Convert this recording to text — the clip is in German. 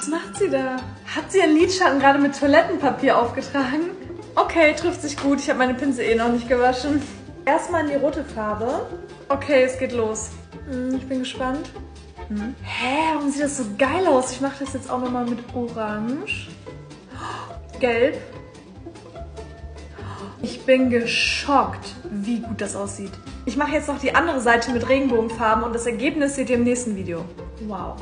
Was macht sie da? Hat sie ihren Lidschatten gerade mit Toilettenpapier aufgetragen? Okay, trifft sich gut. Ich habe meine Pinsel eh noch nicht gewaschen. Erstmal in die rote Farbe. Okay, es geht los. Hm, ich bin gespannt. Hm. Hä, warum sieht das so geil aus? Ich mache das jetzt auch nochmal mit Orange. Gelb. Ich bin geschockt, wie gut das aussieht. Ich mache jetzt noch die andere Seite mit Regenbogenfarben und das Ergebnis seht ihr im nächsten Video. Wow.